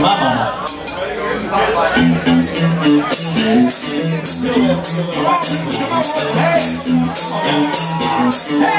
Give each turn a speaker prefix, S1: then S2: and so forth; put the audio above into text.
S1: mama.
S2: Hey! Hey!